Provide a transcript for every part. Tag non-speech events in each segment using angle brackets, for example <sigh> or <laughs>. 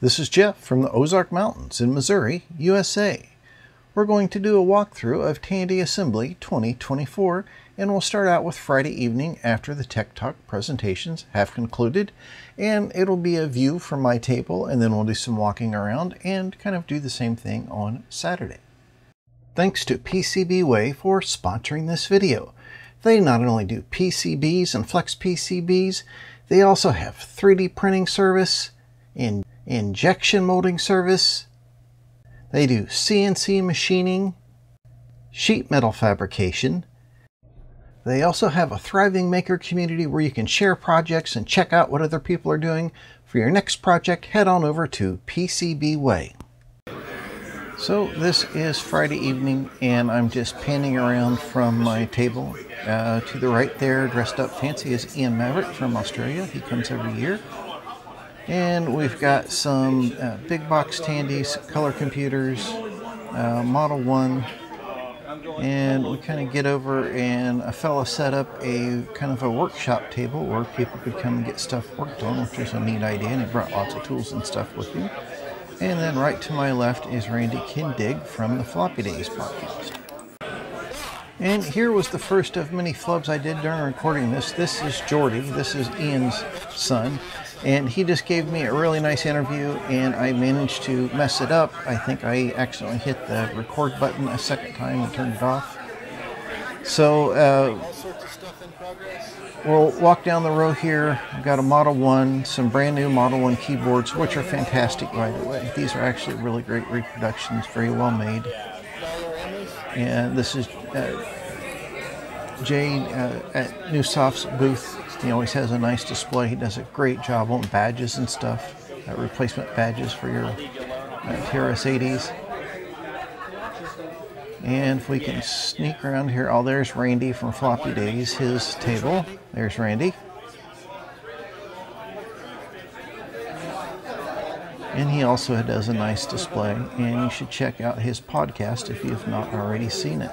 This is Jeff from the Ozark Mountains in Missouri, USA. We're going to do a walkthrough of Tandy Assembly 2024 and we'll start out with Friday evening after the Tech Talk presentations have concluded and it'll be a view from my table and then we'll do some walking around and kind of do the same thing on Saturday. Thanks to PCBWay for sponsoring this video. They not only do PCBs and flex PCBs, they also have 3D printing service, in injection molding service. They do CNC machining, sheet metal fabrication. They also have a thriving maker community where you can share projects and check out what other people are doing. For your next project, head on over to PCBWay. So this is Friday evening and I'm just panning around from my table. Uh, to the right there, dressed up fancy, is Ian Mavric from Australia. He comes every year. And we've got some uh, big box Tandys, color computers, uh, Model 1, and we kind of get over and a fella set up a kind of a workshop table where people could come and get stuff worked on, which is a neat idea, and he brought lots of tools and stuff with him. And then right to my left is Randy Kindig from the Floppy Days podcast. And here was the first of many flubs I did during recording this. This is Jordy. This is Ian's son and he just gave me a really nice interview and I managed to mess it up. I think I accidentally hit the record button a second time and turned it off. So uh, we'll walk down the row here. I've got a Model 1, some brand new Model 1 keyboards, which are fantastic by the way. These are actually really great reproductions, very well made. And this is uh, Jay uh, at Neusoft's booth he always has a nice display. He does a great job on badges and stuff, uh, replacement badges for your uh, TRS-80s. And if we can sneak around here, oh, there's Randy from Floppy Days, his table. There's Randy. And he also does a nice display, and you should check out his podcast if you've not already seen it.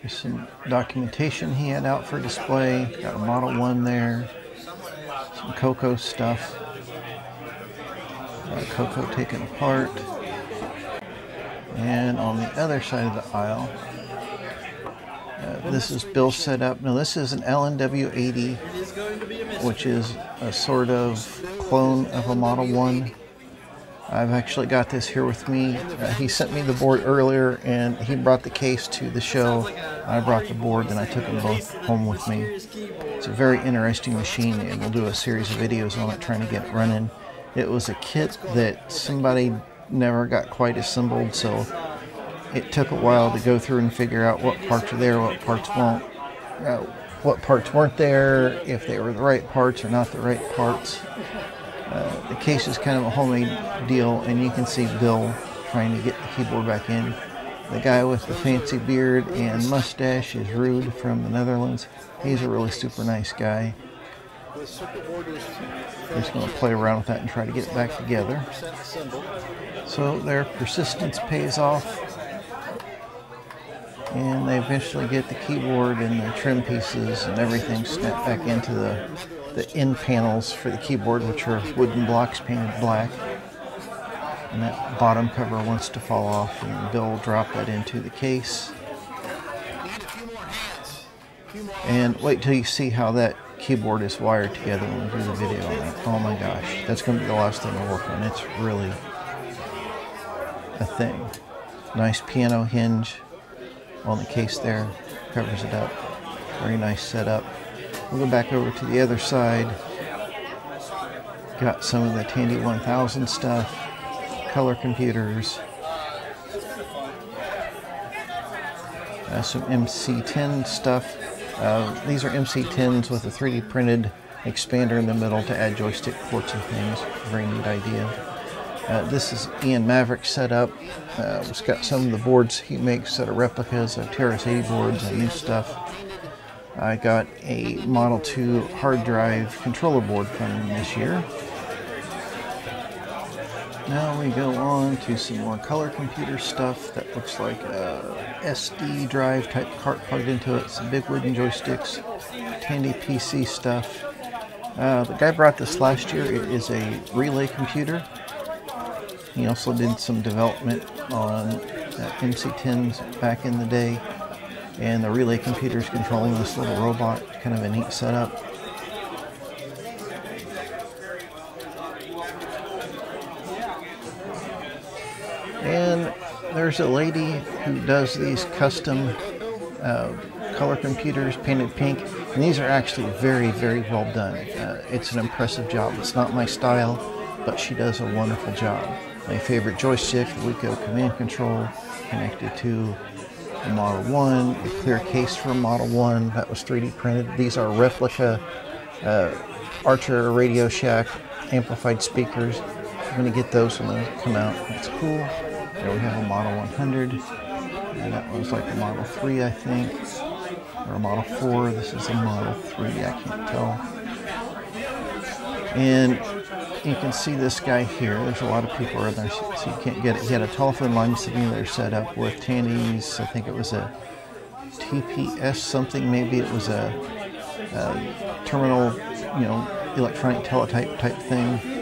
There's some documentation he had out for display. Got a Model 1 there. Some Coco stuff. Coco taken apart. And on the other side of the aisle, uh, this is Bill set up. Now this is an LNW80, which is a sort of clone of a Model 1. I've actually got this here with me. Uh, he sent me the board earlier and he brought the case to the show. I brought the board and I took them both home with me. It's a very interesting machine and we'll do a series of videos on it trying to get it running. It was a kit that somebody never got quite assembled so it took a while to go through and figure out what parts are there, what parts won't, uh, what parts weren't there, if they were the right parts or not the right parts. Uh, the case is kind of a homemade deal, and you can see Bill trying to get the keyboard back in. The guy with the fancy beard and mustache is Ruud from the Netherlands. He's a really super nice guy. Just going to play around with that and try to get it back together. So their persistence pays off. And they eventually get the keyboard and the trim pieces and everything snapped back into the the end panels for the keyboard, which are wooden blocks painted black. And that bottom cover wants to fall off, and Bill dropped that into the case. And wait till you see how that keyboard is wired together when we do the video on it. Oh my gosh, that's going to be the last thing I work on. It's really a thing. Nice piano hinge on the case there, covers it up. Very nice setup. We'll go back over to the other side. Got some of the Tandy 1000 stuff, color computers, uh, some MC10 stuff. Uh, these are MC10s with a 3D printed expander in the middle to add joystick ports and things. Very neat idea. Uh, this is Ian Mavric's setup. Uh, it's got some of the boards he makes that are replicas of TRS-80 boards and new stuff. I got a Model 2 hard drive controller board from this year. Now we go on to some more color computer stuff that looks like a SD drive type cart plugged into it. Some big wooden joysticks, Tandy PC stuff. Uh, the guy brought this last year. It is a relay computer. He also did some development on uh, MC10s back in the day. And the relay computer is controlling this little robot. Kind of a neat setup. And there's a lady who does these custom uh, color computers painted pink. And these are actually very, very well done. Uh, it's an impressive job. It's not my style, but she does a wonderful job. My favorite joystick, Wico Command Control, connected to a Model 1, a clear case for Model 1 that was 3D printed. These are replica uh, Archer Radio Shack amplified speakers. I'm to get those when they come out. That's cool. There we have a Model 100. And that was like a Model 3, I think. Or a Model 4. This is a Model 3. I can't tell. And you can see this guy here. There's a lot of people around there, so you can't get it. He had a telephone line there set up with Tandy's, I think it was a TPS something, maybe it was a, a terminal, you know, electronic teletype type thing.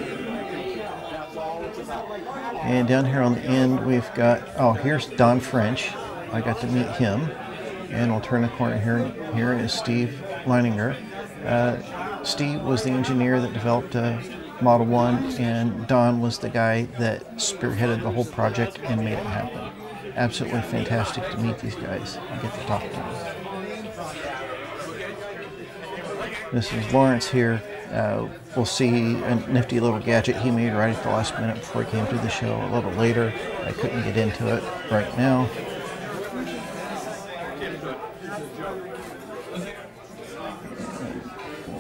And down here on the end, we've got, oh, here's Don French. I got to meet him. And we'll turn the corner here. Here is Steve Leininger. Uh, Steve was the engineer that developed uh, Model 1, and Don was the guy that spearheaded the whole project and made it happen. Absolutely fantastic to meet these guys and get to talk to them. This is Lawrence here. Uh, we'll see a nifty little gadget he made right at the last minute before he came to the show a little later. I couldn't get into it right now.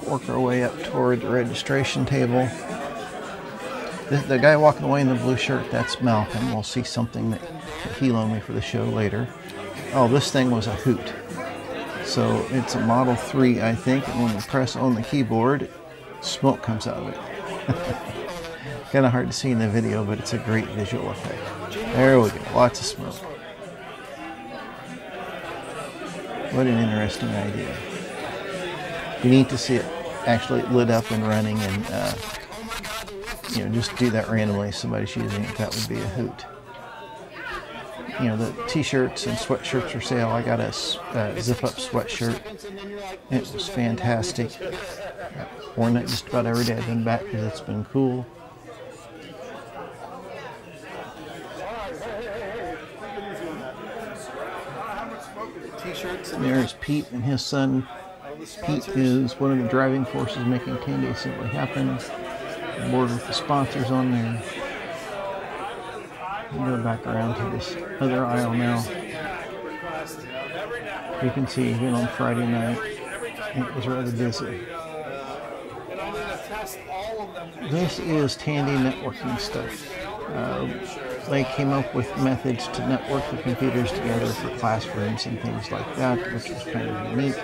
work our way up toward the registration table. The, the, guy walking away in the blue shirt, that's Malcolm. We'll see something that he loaned me for the show later. Oh, this thing was a hoot. So it's a Model 3, I think, and when you press on the keyboard, smoke comes out of it. <laughs> kind of hard to see in the video, but it's a great visual effect. There we go, lots of smoke. What an interesting idea. You need to see it actually lit up and running and uh, you know just do that randomly somebody's using it that would be a hoot you know the t-shirts and sweatshirts for sale. I got a uh, zip up sweatshirt. It was fantastic. I've worn it just about every day. I've been back because it's been cool. There's pete and his son. Pete is one of the driving forces making Tandy Assembly happen. Board with the sponsors on there. Go back around to this other aisle now. You can see even on Friday night, it was rather busy. This is Tandy networking stuff. Uh, they came up with methods to network the computers together for classrooms and things like that, which was kind of unique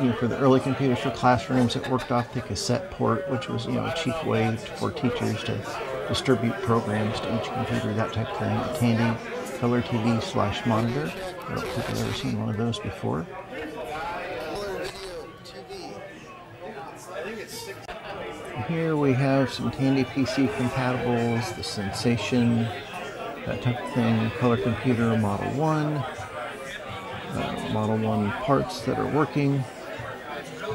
you know, for the early computers for classrooms, it worked off the cassette port, which was, you know, a cheap way for teachers to distribute programs to each computer, that type of thing. A Tandy color TV slash monitor. I don't think I've ever seen one of those before. Here we have some Tandy PC compatibles, the Sensation, that type of thing, color computer Model 1, uh, Model 1 parts that are working.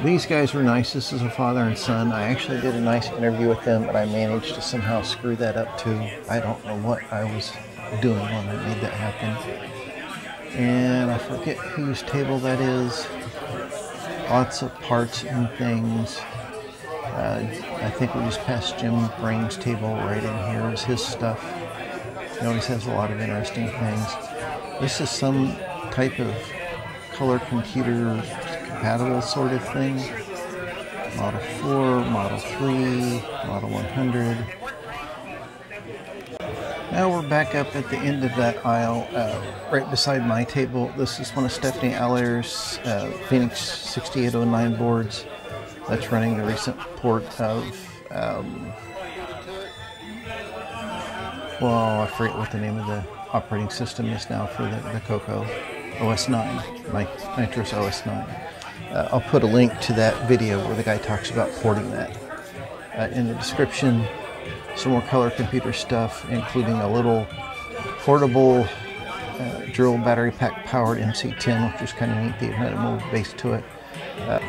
These guys were nice. This is a father and son. I actually did a nice interview with them, but I managed to somehow screw that up too. I don't know what I was doing when I made that happen. And I forget whose table that is. Lots of parts and things. Uh, I think we just passed Jim Brain's table right in here is his stuff. He always has a lot of interesting things. This is some type of color computer compatible sort of thing. Model 4, Model 3, Model 100. Now we're back up at the end of that aisle, uh, right beside my table. This is one of Stefany Allaire's uh, Phoenix 6809 boards that's running the recent port of um, well, I forget what the name of the operating system is now for the, the Coco OS 9, my Nitrous OS 9. Uh, I'll put a link to that video where the guy talks about porting that uh, in the description. Some more color computer stuff, including a little portable uh, drill battery pack powered MC10, which is kind of neat. They had a move base to it. Uh,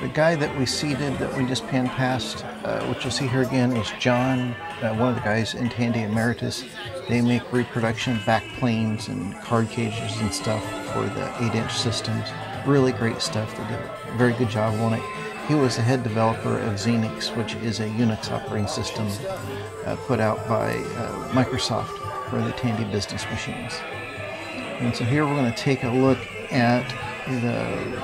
the guy that we seated that we just panned past, uh, which you'll see here again, is John, uh, one of the guys in Tandy Emeritus. They make reproduction back planes and card cages and stuff for the 8-inch systems. Really great stuff. They did a very good job on it. He was the head developer of Xenix, which is a Unix operating system uh, put out by uh, Microsoft for the Tandy business machines. And so here we're going to take a look at the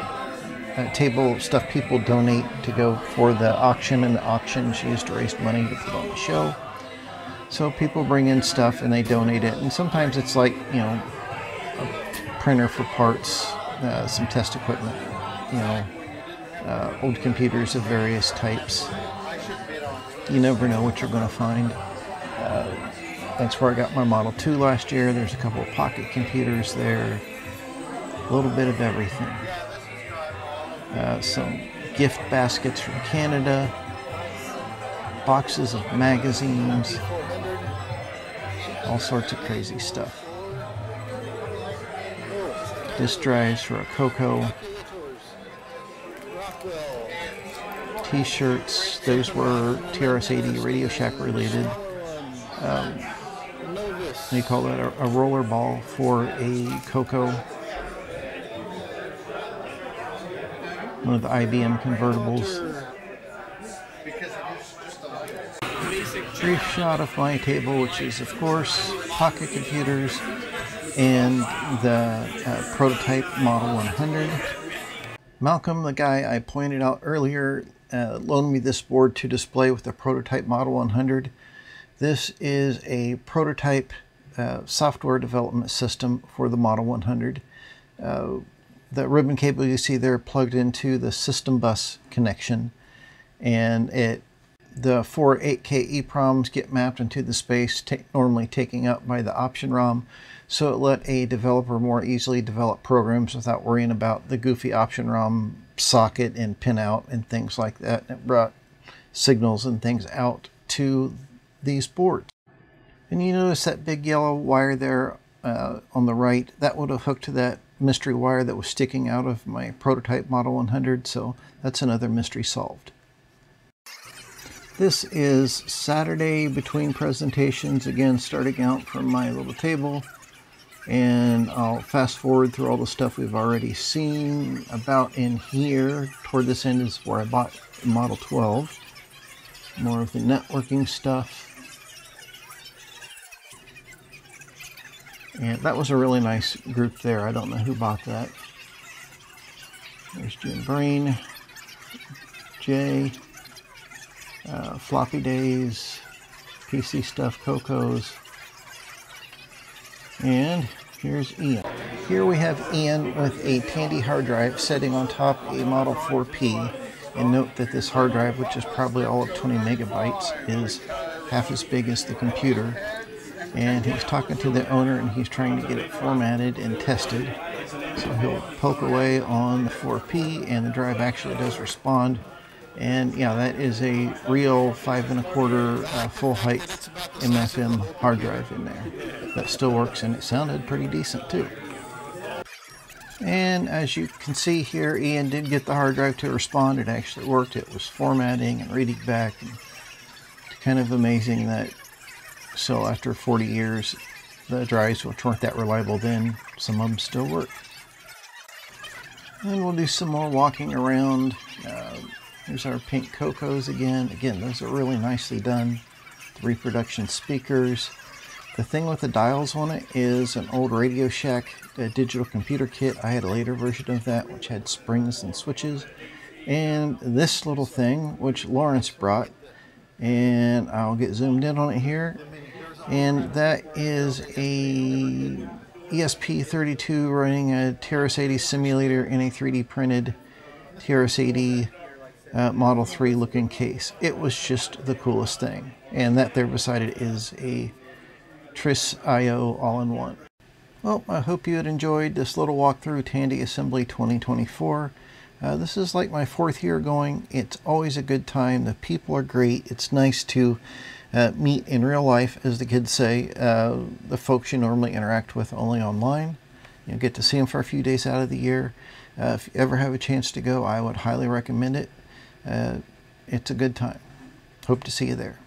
uh, table stuff people donate to go for the auction, and the auction is used to raise money to put on the show. So people bring in stuff and they donate it, and sometimes it's like, you know, a printer for parts, uh, some test equipment, you know, uh, old computers of various types. You never know what you're going to find. Uh, that's where I got my Model 2 last year. There's a couple of pocket computers there, a little bit of everything. Uh, some gift baskets from Canada, boxes of magazines, all sorts of crazy stuff. Disk drives for a Coco, t-shirts. Those were TRS-80 Radio Shack related. Um, they call that a, a roller ball for a Coco. One of the IBM convertibles. Brief shot of my table, which is, of course, pocket computers and the uh, prototype Model 100. Malcolm, the guy I pointed out earlier, uh, loaned me this board to display with the prototype Model 100. This is a prototype uh, software development system for the Model 100. Uh, the ribbon cable you see there plugged into the system bus connection and it the four 8K EEPROMs get mapped into the space normally taken up by the option ROM so it let a developer more easily develop programs without worrying about the goofy option ROM socket and pinout and things like that. It brought signals and things out to these boards. And you notice that big yellow wire there uh, on the right, that would have hooked to that mystery wire that was sticking out of my prototype Model 100, so that's another mystery solved. This is Saturday between presentations, again starting out from my little table, and I'll fast forward through all the stuff we've already seen. About in here, toward this end is where I bought Model 12. More of the networking stuff. And that was a really nice group there. I don't know who bought that. There's Jim Brain, Jay, uh, Floppy Days, PC Stuff, Cocos, and here's Ian. Here we have Ian with a Tandy hard drive sitting on top a Model 4P. And note that this hard drive, which is probably all of 20 megabytes, is half as big as the computer and he's talking to the owner and he's trying to get it formatted and tested. So he'll poke away on the 4P and the drive actually does respond. And yeah, that is a real five and a quarter uh, full height MFM hard drive in there. That still works and it sounded pretty decent too. And as you can see here, Ian did get the hard drive to respond. It actually worked. It was formatting and reading back. And kind of amazing that so after 40 years, the drives which weren't that reliable then, some of them still work. And we'll do some more walking around. Uh, here's our pink Cocos again. Again, those are really nicely done. The reproduction speakers. The thing with the dials on it is an old Radio Shack uh, digital computer kit. I had a later version of that which had springs and switches. And this little thing, which Lawrence brought, and I'll get zoomed in on it here and that is a ESP32 running a TRS-80 simulator in a 3D printed TRS-80 uh, Model 3 looking case. It was just the coolest thing. And that there beside it is a Tris IO all-in-one. Well, I hope you had enjoyed this little walkthrough Tandy Assembly 2024. Uh, this is like my fourth year going. It's always a good time. The people are great. It's nice to uh, meet in real life, as the kids say, uh, the folks you normally interact with only online. You get to see them for a few days out of the year. Uh, if you ever have a chance to go, I would highly recommend it. Uh, it's a good time. Hope to see you there.